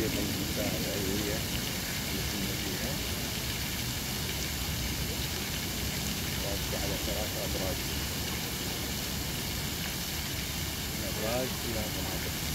الحديقة المساعدة هي اللي كنا فيها واقفة على ثلاث أبراج من أبراج إلى مناطق.